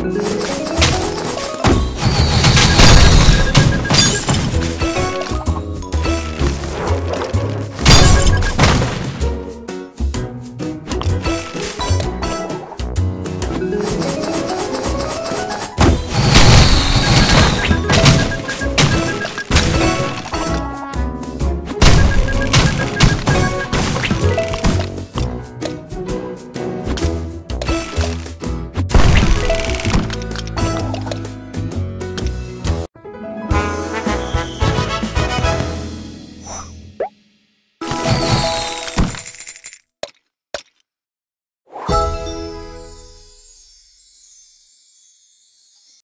Thank you.